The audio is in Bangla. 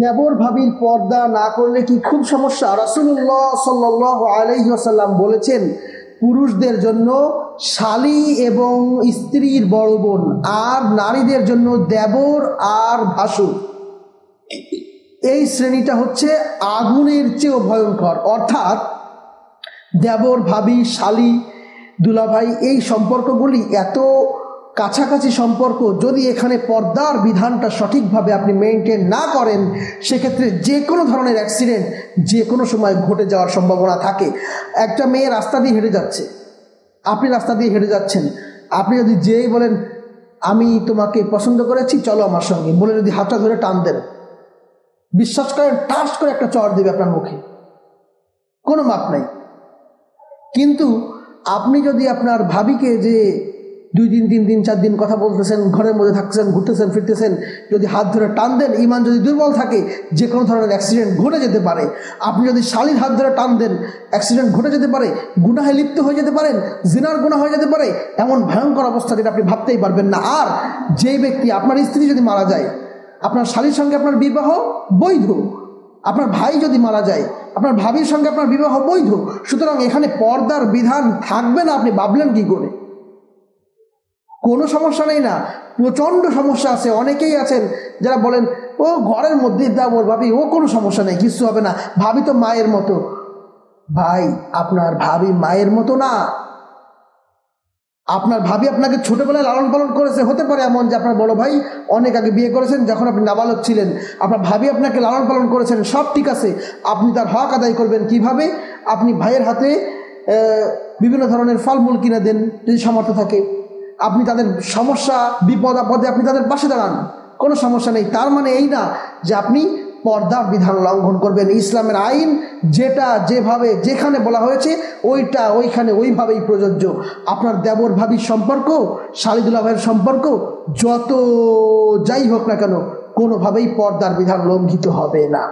দেবর ভাবির পর্দা না করলে কি খুব সমস্যা? রাসুল্লাহ সাল্লাহ আলহিহাসাল্লাম বলেছেন, পুরুষদের জন্য শালি এবং স্ত্রীর বড় বোন, আর নারীদের জন্য দেবর আর ভাসুর। এই শ্রেণীটা হচ্ছে আগুনের চেয়েও ভয়ঙ্কর। অর্থাৎ দেবর, ভাবি, শালি দুলাভাই, এই সম্পর্কগুলি এত কাছাকাছি সম্পর্ক, যদি এখানে পর্দার বিধানটা সঠিকভাবে আপনি মেনটেন না করেন, সেক্ষেত্রে যে কোনো ধরনের অ্যাক্সিডেন্ট যে কোনো সময় ঘটে যাওয়ার সম্ভাবনা থাকে। একটা মেয়ে রাস্তা দিয়ে হেঁটে যাচ্ছে। আপনি রাস্তা দিয়ে হেঁটে যাচ্ছেন। আপনি যদি যেই বলেন, আমি তোমাকে পছন্দ করেছি, চলো আমার সঙ্গে। বলে যদি হাতটা ধরে টান দেন। বিশ্বাস করেন টাচ করে একটা চর দেবে আপনার মুখে। কোনো মাপ নাই। কিন্তু আপনি যদি আপনার ভাবিকে যে দুই দিন, তিন দিন, চার দিন কথা বলতেছেন, ঘরের মধ্যে থাকতেছেন, ঘুরতেছেন, ফিরতেছেন, যদি হাত ধরে টান দেন ইমান যদি দুর্বল থাকে, যে কোনো ধরনের অ্যাক্সিডেন্ট ঘটে যেতে পারে। আপনি যদি শালির হাত ধরে টান দেন অ্যাক্সিডেন্ট ঘটে যেতে পারে, গুনাহে লিপ্ত হয়ে যেতে পারেন, জিনার গুণা হয়ে যেতে পারে, এমন ভয়ঙ্কর অবস্থা যেটা আপনি ভাবতেই পারবেন না। আর যেই ব্যক্তি আপনার স্ত্রী যদি মারা যায়, আপনার শালির সঙ্গে আপনার বিবাহ বৈধ, আপনার ভাই যদি মারা যায় আপনার ভাবির সঙ্গে আপনার বিবাহ বৈধ। সুতরাং এখানে পর্দার বিধান থাকবে না, আপনি ভাবলেন কি করে? কোনো সমস্যা নেই না, প্রচণ্ড সমস্যা আছে, অনেকেই আছেন যারা বলেন, ও, ঘরের মধ্যে ওর ভাবি, ও কোনো সমস্যা নেই কিছু হবে না। ভাবি তো মায়ের মতো। ভাই, আপনার ভাবি মায়ের মতো না। আপনার ভাবি আপনাকে ছোটবেলায় লালন পালন করেছে। হতে পারে এমন যে আপনার বড় ভাই অনেক আগে বিয়ে করেছেন, যখন আপনি নাবালক ছিলেন। আপনার ভাবি আপনাকে লালন পালন করেছেন, সব ঠিক আছে। আপনি তার হক আদায় করবেন কীভাবে? আপনি ভাইয়ের হাতে বিভিন্ন ধরনের ফলমূল কিনে দেন যদি সামর্থ্য থাকে। আপনি তাদের সমস্যা, বিপদ আপদে আপনি তাদের পাশে দাঁড়ান। কোনো সমস্যা নেই। তার মানে এই না যে আপনি পর্দার বিধান লঙ্ঘন করবেন। ইসলামের আইন যেটা যেভাবে যেখানে বলা হয়েছে, ওইটা ওইখানে ওইভাবেই প্রযোজ্য। আপনার দেবর ভাবির সম্পর্ক শালিদুল্লাহ ভাইয়ের সম্পর্ক, যত যাই হোক না কেন, কোনোভাবেই পর্দার বিধান লঙ্ঘিত হবে না।